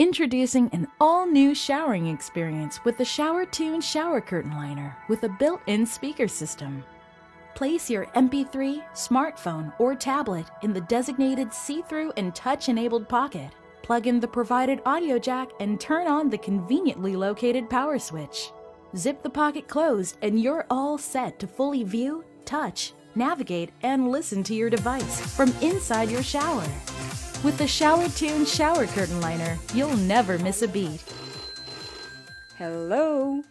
Introducing an all-new showering experience with the Shower Tune shower curtain liner with a built-in speaker system. Place your MP3, smartphone, or tablet in the designated see-through and touch-enabled pocket. Plug in the provided audio jack and turn on the conveniently located power switch. Zip the pocket closed and you're all set to fully view, touch, navigate, and listen to your device from inside your shower. With the Shower Tune shower curtain liner, you'll never miss a beat. Hello.